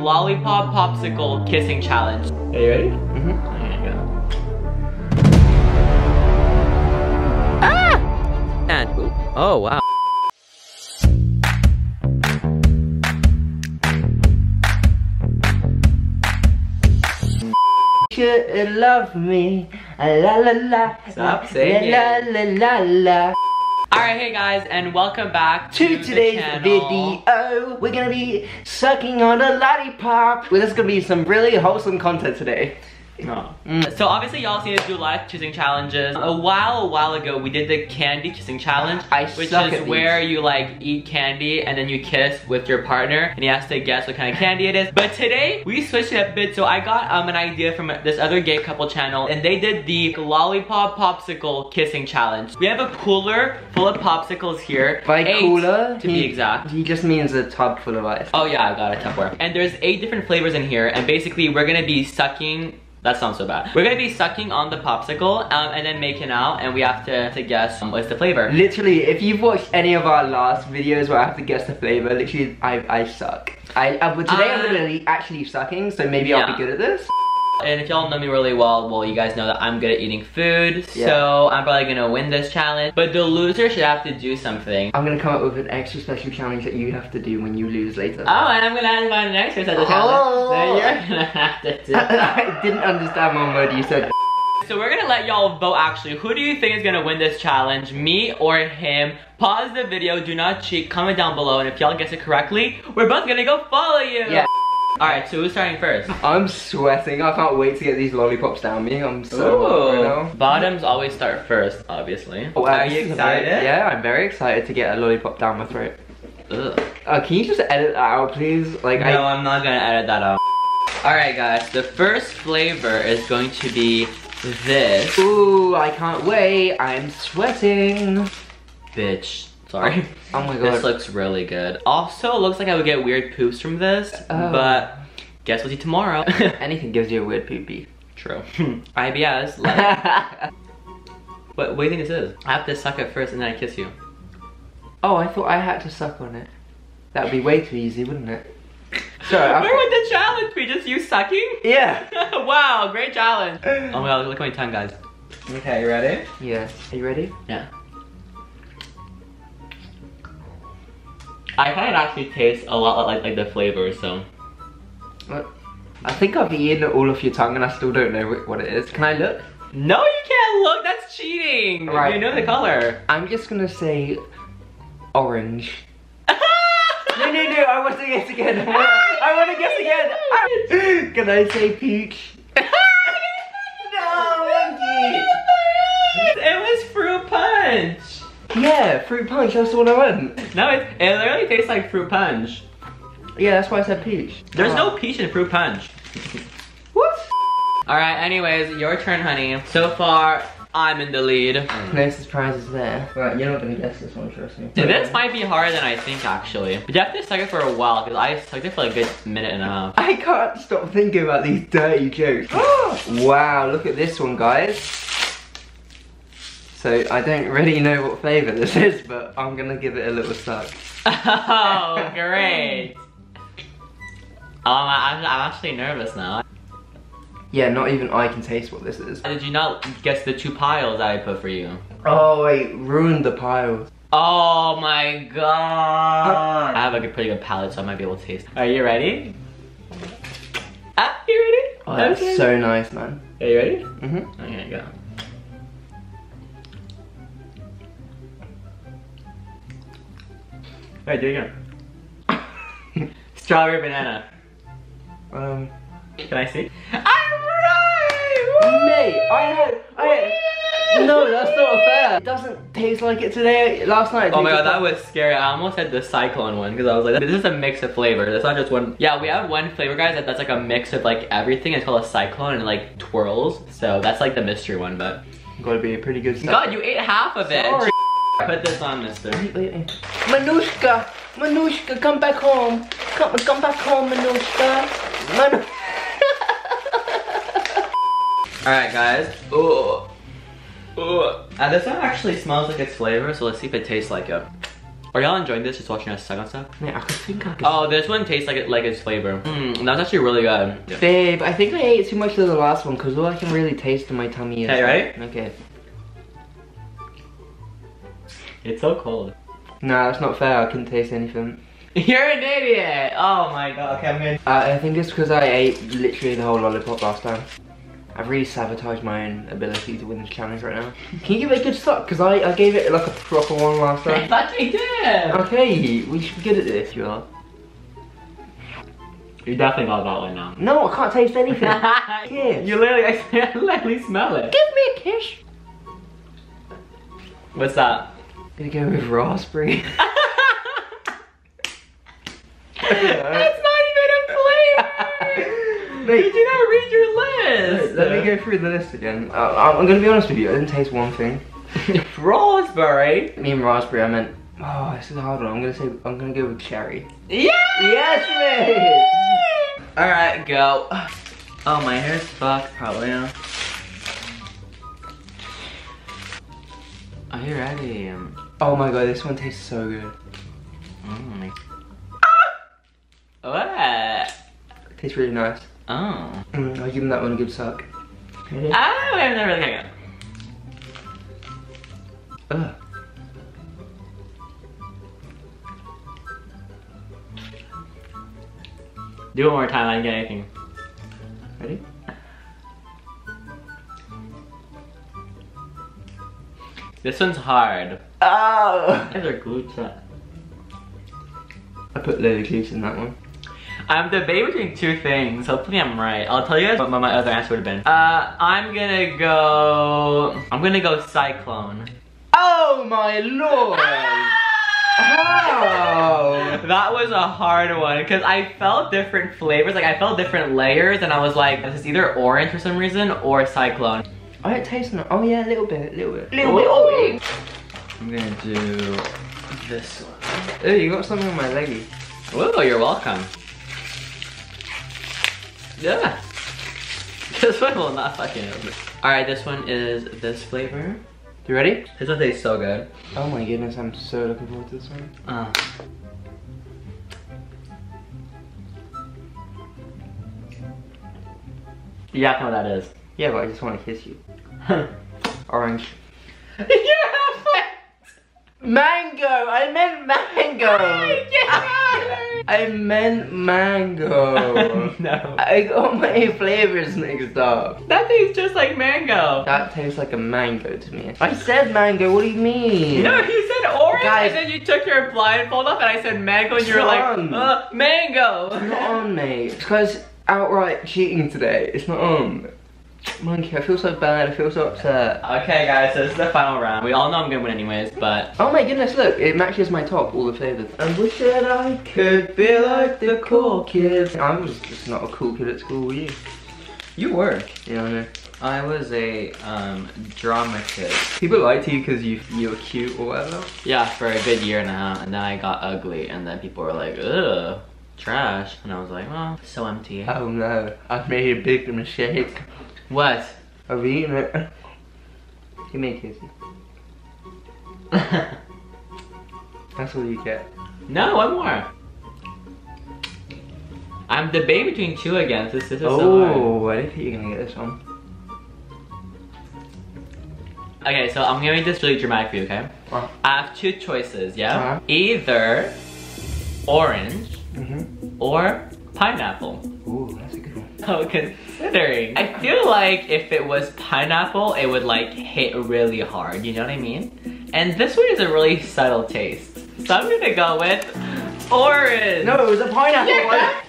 lollipop popsicle kissing challenge. Are you ready? Mhm. There you go. And ooh, oh wow. Should love me, la la la. Stop saying la, la la la la. Alright, hey guys, and welcome back to, To today's video, we're gonna be sucking on a lollipop. Well, this is gonna be some really wholesome content today. No. Mm. So obviously y'all seen us do live kissing challenges. A while, a while ago, we did the candy kissing challenge, I which is where you like eat candy and then you kiss with your partner, and he has to guess what kind of candy it is. But today we switched it up a bit, so I got um an idea from this other gay couple channel, and they did the lollipop popsicle kissing challenge. We have a cooler full of popsicles here. By Eight, cooler, to be exact. He just means a tub full of ice. Oh yeah, I got a Tupperware. And there's eight different flavors in here, and basically we're gonna be sucking. That sounds so bad. We're gonna be sucking on the popsicle um, and then making out, and we have to, to guess um, what's the flavor. Literally, if you've watched any of our last videos where I have to guess the flavor, literally, I, I suck. I, uh, today I'm literally actually sucking, so maybe I'll be good at this. And if y'all know me really well, well, you guys know that I'm good at eating food, Yeah. so I'm probably gonna win this challenge. But the loser should have to do something. I'm gonna come up with an extra special challenge that you have to do when you lose later. Oh, and I'm gonna add my next special Oh. challenge that you're gonna have to do. I didn't understand one word you said. So we're gonna let y'all vote actually. Who do you think is gonna win this challenge? Me or him? Pause the video, do not cheat, comment down below, and if y'all guess it correctly, we're both gonna go follow you! Yeah. Alright, so who's starting first? I'm sweating. I can't wait to get these lollipops down me. I'm so right. Bottoms always start first, obviously. Oh, Are you excited? yeah, I'm very excited to get a lollipop down my throat. Ugh. Uh, can you just edit that out, please? Like, No, I. I'm not gonna edit that out. Alright guys, the first flavor is going to be this. Ooh, I can't wait. I'm sweating. Bitch. Sorry. Oh my god. This looks really good. Also, it looks like I would get weird poops from this, Oh. but guess we'll see tomorrow. Anything gives you a weird poopy. True. IBS. Like, what, what do you think this is? I have to suck it first and then I kiss you. oh, I thought I had to suck on it. That would be way too easy, wouldn't it? Sorry, Where would the challenge be? Just you sucking? Yeah. wow, great challenge. Oh my god, look at my tongue, guys. Okay, you ready? Yeah. Are you ready? Yeah. I kind of actually taste a lot like, like the flavor, so. I think I've eaten all of your tongue and I still don't know what it is. Can I look? No, you can't look, that's cheating. Right. You know the color. I'm just gonna say orange. No, no, no, I want to guess again. I want, I want to guess again. Can I say peach? no, monkey. It was fruit punch. Yeah, fruit punch, that's the one I want. No, it, it literally tastes like fruit punch. Yeah, that's why I said peach. There's Oh. no peach in fruit punch. What? Alright, anyways, your turn, honey. So far, I'm in the lead. No surprises there. Right, you're not gonna guess this one, trust me. This might be harder than I think, actually. But you have to suck it for a while, because I sucked it for like a good minute and a half. I can't stop thinking about these dirty jokes. wow, look at this one, guys. So I don't really know what flavour this is, but I'm gonna give it a little suck. Oh, great. Um, I, I'm, I'm actually nervous now. Yeah, not even I can taste what this is. Did you not guess the two piles that I put for you? Oh wait, ruined the piles. Oh my god. I have like a pretty good palate, so I might be able to taste. Are you ready? Ah, you ready? Oh, that's Okay. so nice, man. Are you ready? Mm-hmm. Okay, go. Alright, do it again. Strawberry banana. Um, Can I see? I'm right! Woo! mate, I had, I had, no, that's not fair. It doesn't taste like it today. Last night. Oh my god, that was scary. I almost had the cyclone one because I was like, this is a mix of flavors. That's not just one. Yeah, we have one flavor, guys, that, that's like a mix of like everything. It's called a cyclone and it like twirls. So that's like the mystery one, but. like- Gotta be a pretty good stuff. God, you ate half of it. Sorry. Put this on, mister. Wait, wait, wait. Manushka, Manushka, come back home. Come, come back home, Manushka. Manu Alright, guys. Ooh. Ooh. Uh, this one actually smells like its flavor, so let's see if it tastes like it. Are y'all enjoying this? Just watching us suck on stuff? I think I could. Oh, this one tastes like it, like its flavor. Mmm, that's actually really good. Babe, I think I ate too much of the last one because all I can really taste in my tummy is. Okay, right? Okay. It's so cold. Nah, that's not fair. I couldn't taste anything. You're an idiot! Oh my god, okay, I'm. Uh, I think it's because I ate literally the whole lollipop last time. I've really sabotaged my own ability to win this challenge right now. Can you give it a good suck? Because I, I gave it like a proper one last time. thought you did! okay, we should be good at this, you are. You definitely got that one now. No, I can't taste anything. Kiss. You literally, I literally smell it. Give me a kiss. What's that? Gonna go with raspberry. That's not even a flavor! Did you not read your list? Let me go through the list again. Uh, I'm gonna be honest with you, I didn't taste one thing. Raspberry. Me and raspberry, I meant. Oh, this is a hard one. I'm gonna say I'm gonna go with cherry. Yeah! Yes, mate. Alright, go. Oh, my hair's fucked, probably now. Are you ready? Oh my god, this one tastes so good. Mm. What? It tastes really nice. Oh. Mm, I'll give them that one a good suck. Oh, I've never really had it. Ugh. Do it one more time, I didn't get anything. Ready? This one's hard. Oh! These are glue shut. I put Lily in that one. I'm debating between two things. Hopefully I'm right. I'll tell you guys what my other answer would have been. Uh, I'm gonna go... I'm gonna go Cyclone. Oh my lord! How? That was a hard one because I felt different flavors. Like I felt different layers and I was like, this is either orange for some reason or Cyclone. I don't taste no. Oh yeah, a little bit, a little bit. Little bit orange. I'm gonna do this one. Oh, you got something on my leggy. Whoa, you're welcome. Yeah. This one will not fucking open. Alright, this one is this flavor. You ready? This one tastes so good. Oh my goodness, I'm so looking forward to this one. Uh. Yeah, I know what that is. Yeah, but I just want to kiss you. Orange. Mango! I meant mango! I meant mango. no. I got my flavors mixed up. That tastes just like mango. That tastes like a mango to me. I said mango, what do you mean? No, you said orange Guys. and then you took your blindfold off and I said mango and you were like, uh, mango. It's not on, mate. It's because outright cheating today. It's not on. Monkey, I feel so bad. I feel so upset. Okay guys, so this is the final round. We all know I'm gonna win anyways, but Oh my goodness, look, it matches my top, all the flavors. I wish that I could be like the cool kids. I was just not a cool kid at school, were you? You were. Yeah, I know. I was a um, drama kid. People like to you because you, you were cute or whatever. yeah, for a good year and a half, and then I got ugly, and then people were like, ugh, trash, and I was like, well, so empty. Oh no, I've made a big mistake. What? I've eaten it. Give me a kiss. That's what you get. no, one more. I'm debating between two again. This, this is so hard. Oh, I didn't think you're gonna get this one. Okay, so I'm gonna make this really dramatic for you, okay? Uh, I have two choices, yeah? Uh-huh. Either orange mm-hmm. or pineapple. So considering, I feel like if it was pineapple, it would like hit really hard, you know what I mean? And this one is a really subtle taste. So I'm gonna go with orange. No, it was a pineapple Yeah.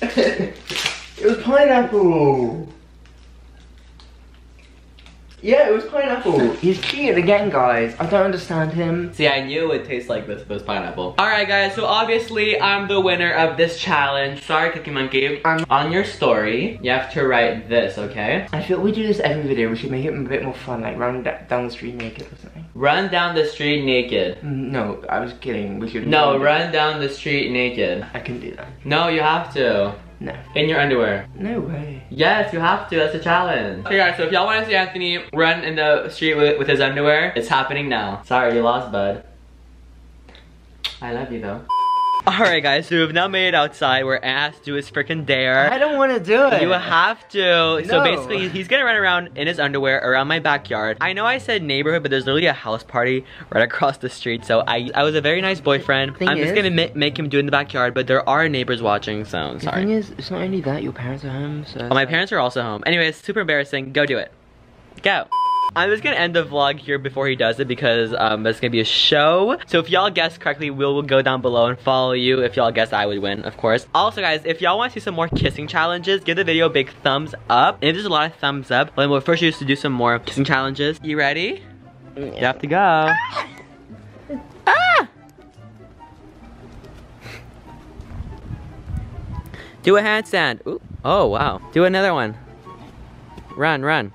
it was pineapple. Yeah, it was pineapple. He's cheating again, guys. I don't understand him. See, I knew it would taste like this if it was pineapple. Alright guys, so obviously I'm the winner of this challenge. Sorry, Cookie Monkey. I'm- On your story, you have to write this, okay? I feel we do this every video. We should make it a bit more fun, like run down the street naked or something. Run down the street naked. Mm, No, I was kidding. We should. No, run down the street naked. I can do that. No, you have to. No. In your underwear. No way. Yes, you have to. That's a challenge. Okay, guys, so if y'all want to see Anthony run in the street with, with his underwear, it's happening now. Sorry, you lost, bud. I love you, though. Alright, guys, so we've now made it outside where Ass do his freaking dare. I don't want to do it. You have to. So basically, he's gonna run around in his underwear around my backyard. I know I said neighborhood, but there's literally a house party right across the street. So I, I was a very nice boyfriend. Thing I'm just gonna ma make him do it in the backyard, but there are neighbors watching, so I'm The thing is, it's not only that, your parents are home, so... Oh, my parents are also home. Anyways, super embarrassing. Go do it. Go. I'm just gonna end the vlog here before he does it because um, it's gonna be a show. So if y'all guess correctly, we'll, we'll go down below and follow you. If y'all guess I would win, of course. Also guys, if y'all want to see some more kissing challenges, give the video a big thumbs up. And if there's a lot of thumbs up, then we'll first use to do some more kissing challenges. You ready? You have to go. ah! Do a handstand. Ooh. Oh, wow. Do another one. Run, run.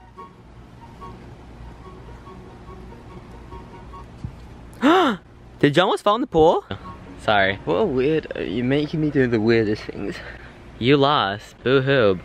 Did you almost fall in the pool? Sorry. What a weird... You're making me do the weirdest things. You lost. Boo hoo.